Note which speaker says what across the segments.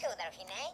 Speaker 1: cool, Delphine.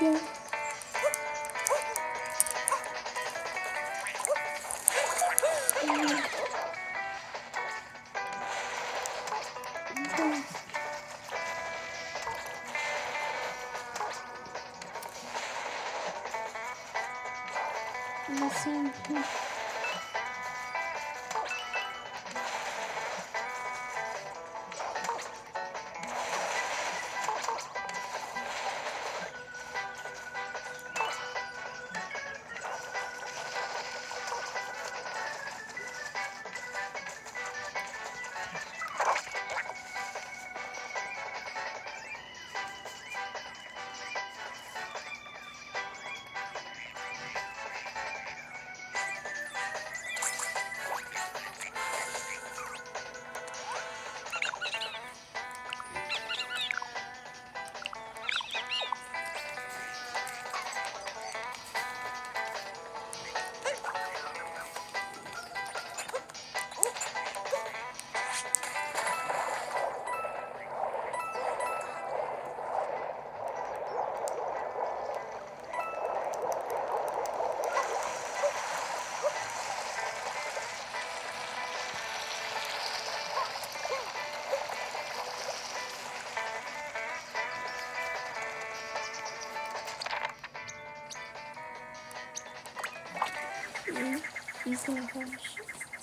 Speaker 2: 嗯。Assim. Eagle Horse.